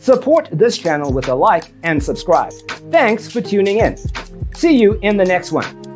Support this channel with a like and subscribe. Thanks for tuning in. See you in the next one.